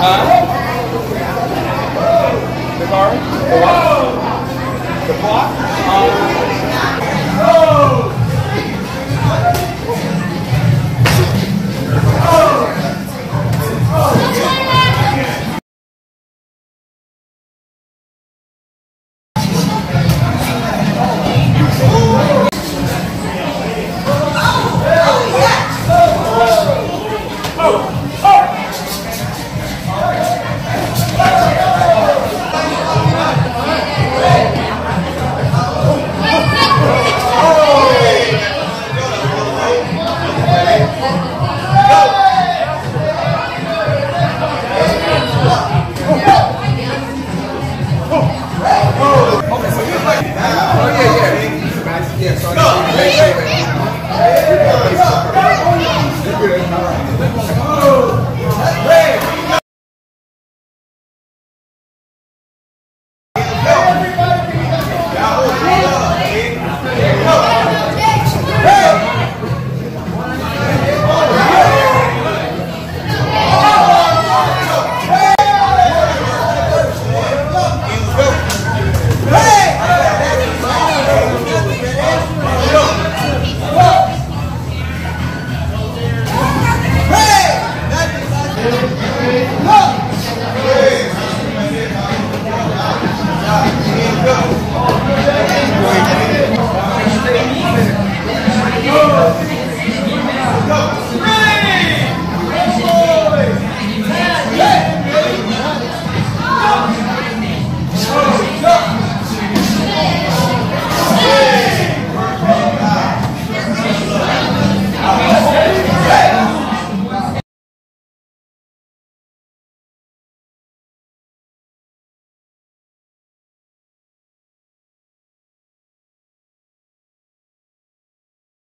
The car? The what? The clock? Um, oh! Hey!